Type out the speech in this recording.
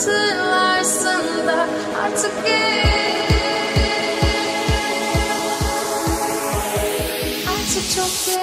hatırlarsın da artık geç Artık çok geç